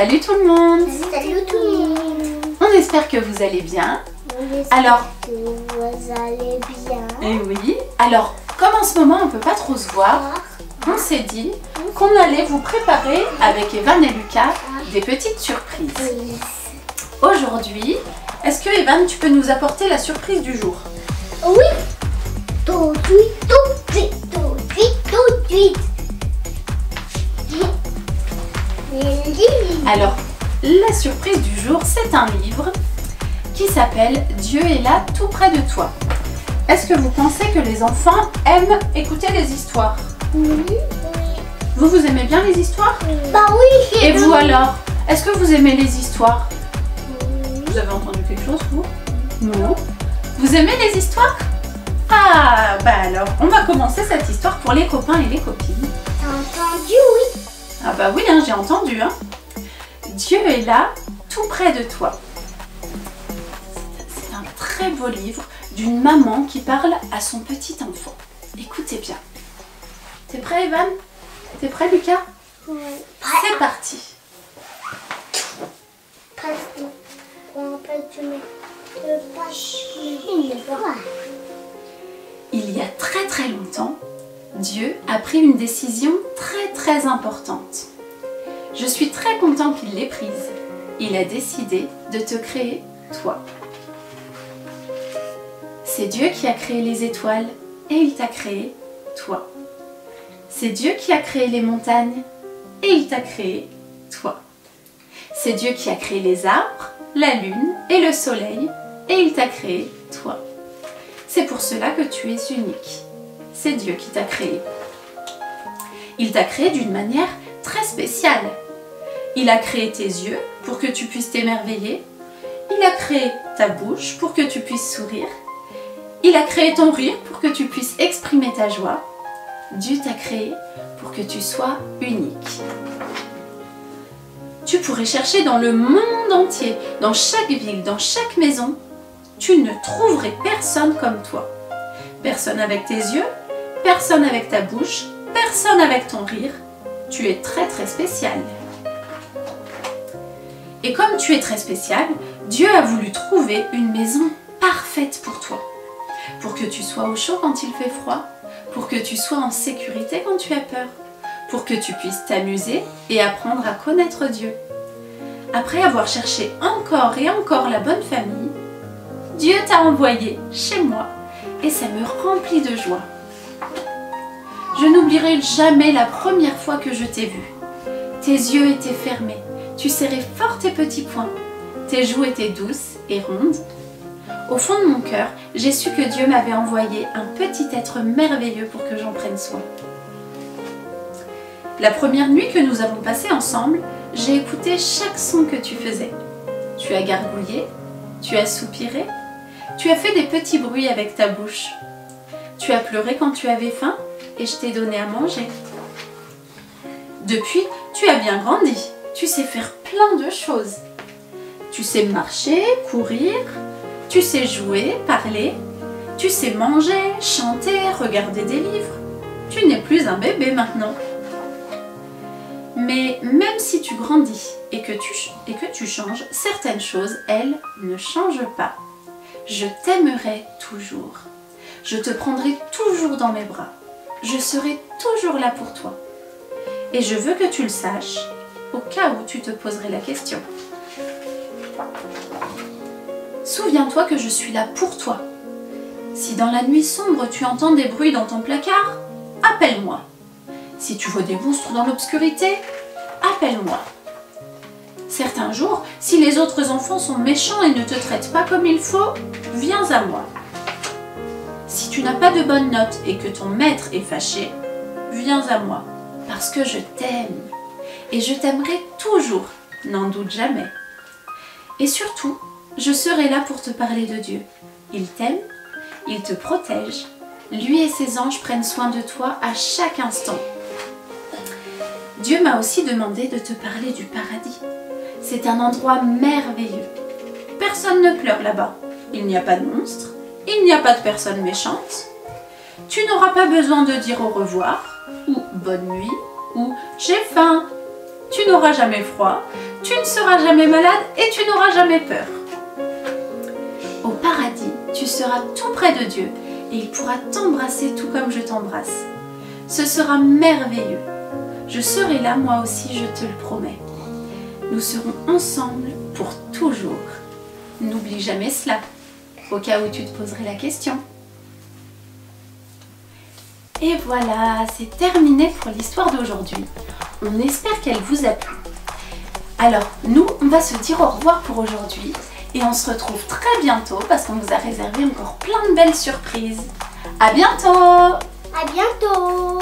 Salut tout le monde Salut tout le monde On espère que vous allez bien. On Alors- que vous allez bien. Eh oui. Alors, comme en ce moment on peut pas trop se voir, on s'est dit qu'on allait vous préparer avec Evan et Lucas des petites surprises. Oui. Aujourd'hui, est-ce que Evan, tu peux nous apporter la surprise du jour? Oui Tout de suite, tout de suite, tout de suite, tout de suite. Alors, la surprise du jour, c'est un livre qui s'appelle Dieu est là tout près de toi. Est-ce que vous pensez que les enfants aiment écouter les histoires? Oui. Vous, vous aimez bien les histoires? Bah oui Et vous alors Est-ce que vous aimez les histoires? Oui. Vous avez entendu quelque chose, vous? Non. Vous aimez les histoires? Ah, bah alors, on va commencer cette histoire pour les copains et les copines. T'as entendu, oui Ah bah oui, hein, j'ai entendu. Hein. Dieu est là, tout près de toi. C'est un très beau livre d'une maman qui parle à son petit enfant. Écoutez bien. T'es prêt, Evan? T'es prêt, Lucas? Oui. C'est parti. Il y a très très longtemps, Dieu a pris une décision très très importante. Je suis très content qu'il l'ait prise. Il a décidé de te créer toi. C'est Dieu qui a créé les étoiles et il t'a créé toi. C'est Dieu qui a créé les montagnes et il t'a créé toi. C'est Dieu qui a créé les arbres, la lune et le soleil et il t'a créé toi. C'est pour cela que tu es unique. C'est Dieu qui t'a créé. Il t'a créé d'une manière très spéciale. Il a créé tes yeux pour que tu puisses t'émerveiller. Il a créé ta bouche pour que tu puisses sourire. Il a créé ton rire pour que tu puisses exprimer ta joie. Dieu t'a créé pour que tu sois unique. Tu pourrais chercher dans le monde entier, dans chaque ville, dans chaque maison, tu ne trouverais personne comme toi. Personne avec tes yeux, personne avec ta bouche, personne avec ton rire. Tu es très très spécial. Et comme tu es très spécial, Dieu a voulu trouver une maison parfaite pour toi. Pour que tu sois au chaud quand il fait froid, pour que tu sois en sécurité quand tu as peur, pour que tu puisses t'amuser et apprendre à connaître Dieu. Après avoir cherché encore et encore la bonne famille, Dieu t'a envoyé chez moi et ça me remplit de joie. Je n'oublierai jamais la première fois que je t'ai vu. Tes yeux étaient fermés, tu serrais fort tes petits poings, tes joues étaient douces et rondes. Au fond de mon cœur, j'ai su que Dieu m'avait envoyé un petit être merveilleux pour que j'en prenne soin. La première nuit que nous avons passée ensemble, j'ai écouté chaque son que tu faisais. Tu as gargouillé, tu as soupiré, tu as fait des petits bruits avec ta bouche. Tu as pleuré quand tu avais faim et je t'ai donné à manger. Depuis, tu as bien grandi. Tu sais faire plein de choses. Tu sais marcher, courir, tu sais jouer, parler, tu sais manger, chanter, regarder des livres. Tu n'es plus un bébé maintenant. Mais même si tu grandis et que tu, et que tu changes, certaines choses, elles, ne changent pas. Je t'aimerai toujours. Je te prendrai toujours dans mes bras. Je serai toujours là pour toi. Et je veux que tu le saches, au cas où tu te poserais la question. Souviens-toi que je suis là pour toi. Si dans la nuit sombre tu entends des bruits dans ton placard, appelle-moi. Si tu vois des monstres dans l'obscurité, appelle-moi. Certains jours, si les autres enfants sont méchants et ne te traitent pas comme il faut, viens à moi. Si tu n'as pas de bonnes notes et que ton maître est fâché, viens à moi, parce que je t'aime. Et je t'aimerai toujours, n'en doute jamais. Et surtout, je serai là pour te parler de Dieu. Il t'aime, il te protège. Lui et ses anges prennent soin de toi à chaque instant. Dieu m'a aussi demandé de te parler du paradis. C'est un endroit merveilleux. Personne ne pleure là-bas. Il n'y a pas de monstres, il n'y a pas de personnes méchantes. Tu n'auras pas besoin de dire au revoir, ou bonne nuit, ou j'ai faim. Tu n'auras jamais froid, tu ne seras jamais malade et tu n'auras jamais peur. Au paradis, tu seras tout près de Dieu et il pourra t'embrasser tout comme je t'embrasse. Ce sera merveilleux. Je serai là moi aussi, je te le promets. Nous serons ensemble pour toujours. N'oublie jamais cela, au cas où tu te poserais la question. Et voilà, c'est terminé pour l'histoire d'aujourd'hui. On espère qu'elle vous a plu. Alors, nous, on va se dire au revoir pour aujourd'hui et on se retrouve très bientôt parce qu'on vous a réservé encore plein de belles surprises. À bientôt À bientôt